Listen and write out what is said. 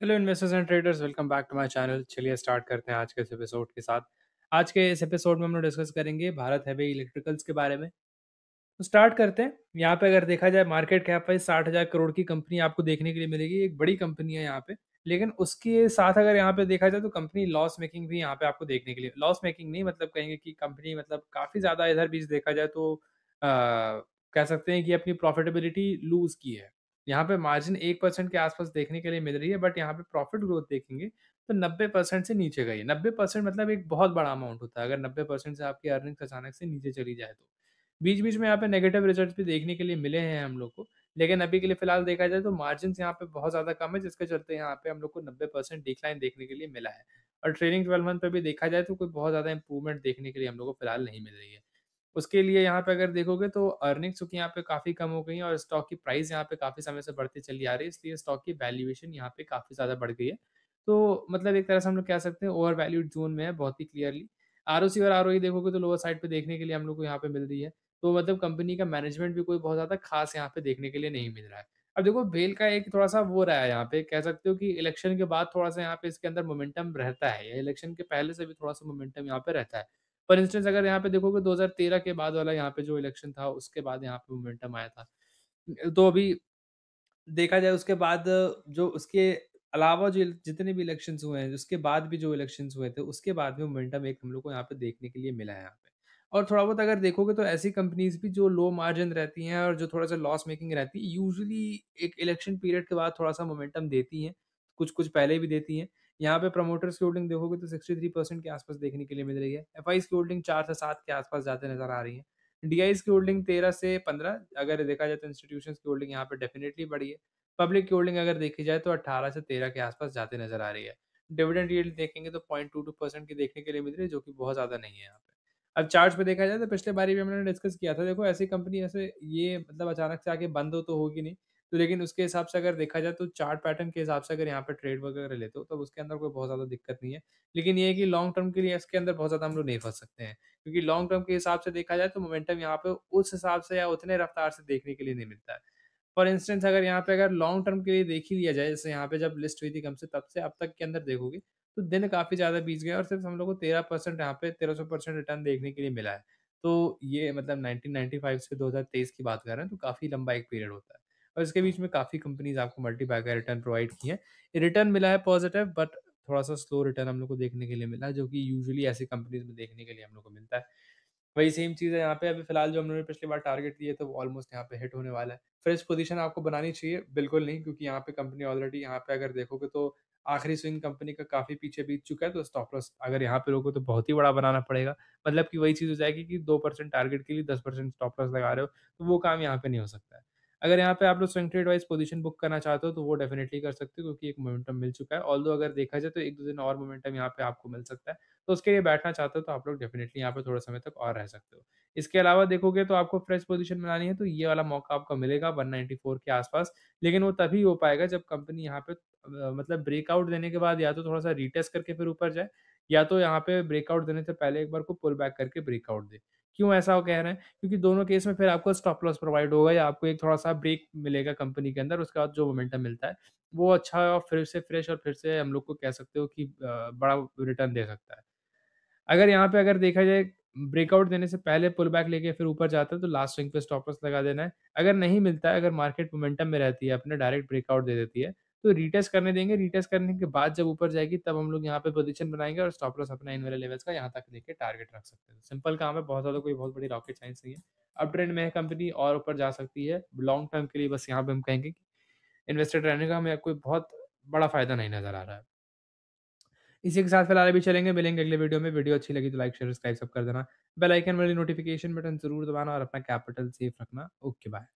Hello investors and traders welcome back to my channel चलिए start करते हैं आज के इस एपिसोड के साथ। आज के इस एपिसोड में हम लोग डिस्कस करेंगे भारत हैवी इलेक्ट्रिकल्स के बारे में। तो स्टार्ट करते हैं। यहाँ पे अगर देखा जाए मार्केट कैप वाइज साठ हज़ार करोड़ की कंपनी आपको देखने के लिए मिलेगी। एक बड़ी कंपनी है यहाँ पे। लेकिन उसके साथ अगर यहाँ पे देखा जाए तो कंपनी लॉस मेकिंग भी यहाँ पे आपको देखने के लिए। लॉस मेकिंग नहीं मतलब कहेंगे कि कंपनी मतलब काफ़ी ज़्यादा इधर बीच देखा जाए तो आ, कह सकते हैं कि अपनी प्रॉफिटेबिलिटी लूज की है। यहाँ पे मार्जिन 1% के आसपास देखने के लिए मिल रही है बट यहाँ पे प्रॉफिट ग्रोथ देखेंगे तो 90% से नीचे गई है। 90% मतलब एक बहुत बड़ा अमाउंट होता है, अगर 90% से आपकी अर्निंग्स अचानक से नीचे चली जाए तो। बीच बीच में यहाँ पे नेगेटिव रिज़ल्ट भी देखने के लिए मिले हैं हम लोग को, लेकिन अभी के लिए फ़िलहाल देखा जाए तो मार्जिन यहाँ पे बहुत ज़्यादा कम है, जिसके चलते यहाँ पे हम लोग को नब्बे परसेंट डिक्लाइन देखने के लिए मिला है। और ट्रेनिंग ट्वेल्व मंथ पे भी देखा जाए तो कोई बहुत ज़्यादा इंप्रूवमेंट देखने के लिए हम लोग को फ़िलहाल नहीं मिल रही है। उसके लिए यहाँ पे अगर देखोगे तो अर्निंग्स चूँकि यहाँ पे काफ़ी कम हो गई है और स्टॉक की प्राइस यहाँ पे काफ़ी समय से बढ़ती चली आ रही है, इसलिए स्टॉक की वैल्यूएशन यहाँ पे काफ़ी ज़्यादा बढ़ गई है। तो मतलब एक तरह से हम लोग कह सकते हैं ओवर वैल्यूड ज़ोन में है बहुत ही क्लियरली। आरओसी और आरओई देखोगे तो लोअर साइड पे देखने के लिए हम लोग को यहाँ पे मिल रही है। तो मतलब कंपनी का मैनेजमेंट भी कोई बहुत ज़्यादा ख़ास यहाँ पे देखने के लिए नहीं मिल रहा है। अब देखो बेल का एक थोड़ा-सा वो रहा है यहाँ पे कह सकते हो कि इलेक्शन के बाद थोड़ा-सा यहाँ पे इसके अंदर मोमेंटम रहता है या इलेक्शन के पहले से भी थोड़ा-सा मोमेंटम यहाँ पे रहता है। फॉर इंस्टेंस अगर यहाँ पे देखोगे 2013 के बाद वाला यहाँ पे जो इलेक्शन था, उसके बाद यहाँ पे मोमेंटम आया था। तो अभी देखा जाए उसके बाद जो उसके अलावा जो जितने भी इलेक्शन हुए हैं, उसके बाद भी जो इलेक्शन हुए थे, उसके बाद भी मोमेंटम एक हम लोग को यहाँ पे देखने के लिए मिला है यहाँ पे। और थोड़ा बहुत अगर देखोगे तो ऐसी कंपनीज़ भी जो लो मार्जिन रहती हैं और जो थोड़ा-सा लॉस मेकिंग रहती है, यूजली एक इलेक्शन पीरियड के बाद थोड़ा-सा मोमेंटम देती हैं, कुछ-कुछ पहले भी देती हैं। यहाँ पे प्रमोटर्स की होल्डिंग देखोगे तो 63% के आसपास देखने के लिए मिल रही है। एफआईज़ की होल्डिंग चार से सात के आसपास जाते नज़र आ रही है। डीआईज़ की होल्डिंग 13 से 15 अगर देखा जाए तो इंस्टीट्यूशन की होल्डिंग यहाँ पे डेफिनेटली बढ़ी है। पब्लिक की होल्डिंग अगर देखी जाए तो 18 से 13 के आसपास जाते नज़र आ रही है। डिविडेंड यील्ड देखेंगे तो 0.22% की देखने के लिए मिल रही है, जो कि बहुत ज़्यादा नहीं है यहाँ पे। अब चार्ट्स पे देखा जाए तो पिछले बारी भी हमने डिस्कस किया था देखो ऐसी कंपनी ऐसे ये मतलब अचानक से आके बंद हो तो होगी नहीं। तो लेकिन उसके हिसाब से अगर देखा जाए तो चार्ट पैटर्न के हिसाब से अगर यहाँ पे ट्रेड वगैरह लेते हो तो उसके अंदर कोई बहुत ज़्यादा दिक्कत नहीं है। लेकिन ये है कि लॉन्ग टर्म के लिए इसके अंदर बहुत ज़्यादा हम लोग नहीं फंस सकते हैं। क्योंकि लॉन्ग टर्म के हिसाब से देखा जाए तो मोमेंटम यहाँ पे उस हिसाब से या उतने रफ्तार से देखने के लिए नहीं मिलता है। फॉर इंस्टेंस अगर यहाँ पे अगर लॉन्ग टर्म के लिए देख ही लिया जाए, जैसे यहाँ पे जब लिस्ट हुई थी कम से तब से अब तक के अंदर देखोगे, तो दिन काफ़ी ज़्यादा बीत गए और सिर्फ़ हम लोग को 13% यहाँ पे 1300% रिटर्न देखने के लिए मिला है। तो ये मतलब 1995 से 2023 की बात कर रहे हैं, तो काफ़ी लंबा एक पीरियड होता है। और इसके बीच में काफ़ी कंपनीज़ आपको मल्टीबैग का रिटर्न प्रोवाइड की हैं। रिटर्न मिला है पॉज़िटिव बट थोड़ा-सा स्लो रिटर्न हम लोग को देखने के लिए मिला जो कि यूजुअली ऐसी कंपनीज़ में देखने के लिए हम लोग को मिलता है। वही सेम चीज़ है यहाँ पे अभी फ़िलहाल जो हमने पिछली बार टारगेट दिए तो ऑलमोस्ट यहाँ पे हिट होने वाला है। फ्रेश पोज़ीशन आपको बनानी चाहिए, बिल्कुल नहीं क्योंकि यहाँ पे कंपनी ऑलरेडी यहाँ पे अगर देखोगे तो आखिरी स्विंग कंपनी का काफ़ी पीछे बीत चुका है, तो स्टॉप लॉस अगर यहाँ पे रोको तो बहुत ही बड़ा बनाना पड़ेगा। मतलब कि वही चीज़ हो जाएगी कि 2% टारगेट के लिए 10% स्टॉप लॉस लगा रहे हो, तो वो काम यहाँ पे नहीं हो सकता है। अगर यहाँ पे आप लोग swing trade wise position book करना चाहते हो, तो वो डेफिनेटली कर सकते हो क्योंकि एक मोमेंटम मिल चुका है। ऑल अगर देखा जाए तो 1-2 दिन और मोमेंटम यहाँ पे आपको मिल सकता है। तो उसके लिए बैठना चाहते हो तो आप लोग डेफिनेटली यहाँ पे थोड़े समय तक और रह सकते हो। इसके अलावा देखोगे तो आपको फ्रेश पोज़ीशन बनानी है तो ये वाला मौका आपको मिलेगा 194 के आस-पास, लेकिन वो तभी हो पाएगा जब कंपनी यहाँ पे मतलब ब्रेकआउट देने के बाद या तो थोड़ा-सा रीटेस्ट करके फिर ऊपर जाए, या तो यहाँ पे ब्रेकआउट देने से पहले एक बार को पुल बैक करके ब्रेकआउट दे। क्यों ऐसा वो कह रहे हैं? क्योंकि दोनों केस में फिर आपको स्टॉप लॉस प्रोवाइड होगा या आपको एक थोड़ा-सा ब्रेक मिलेगा कंपनी के अंदर, उसके बाद जो मोमेंटम मिलता है, वो अच्छा है और फिर से फ्रेश और फिर से हम लोग को कह सकते हो कि बड़ा रिटर्न दे सकता है। अगर यहाँ पे अगर देखा जाए ब्रेकआउट देने से पहले पुल बैक लेके फिर ऊपर जाता है तो लास्ट स्विंग पे स्टॉप लॉस लगा देना है। अगर नहीं मिलता है, अगर मार्केट मोमेंटम में रहती है, अपने डायरेक्ट ब्रेकआउट दे देती है, तो रीटेस्ट करने देंगे, रीटेस्ट करने के बाद जब ऊपर जाएगी तब हम लोग यहाँ पे पोज़ीशन बनाएँगे और स्टॉप लॉस अपना इन वाले लेवल्स का यहाँ तक लेके टारगेट रख सकते हैं। सिंपल काम है, बहुत ज़्यादा कोई बहुत बड़ी रॉकेट साइंस नहीं है। अप ट्रेंड में है कंपनी और ऊपर जा सकती है। लॉन्ग टर्म के लिए बस यहाँ पे हम कहेंगे कि इन्वेस्टेड रहने का हमें कोई बहुत बड़ा फ़ायदा नहीं नज़र आ रहा है। इसी के साथ फ़िलहाल अभी चलेंगे, मिलेंगे अगले वीडियो में। वीडियो अच्छी लगी तो लाइक, शेयर, सब्सक्राइब सब कर देना। बेल आइकन वाली नोटिफ़िकेशन बटन ज़रूर दबाना और अपना कैपिटल सेफ़ रखना। Okay bye.